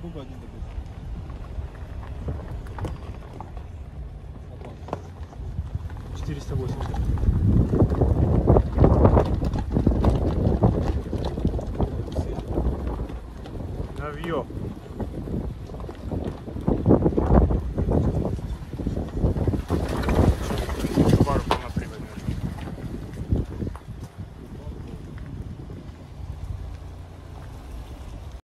Сколько один добыл? Опа. 480. Навье.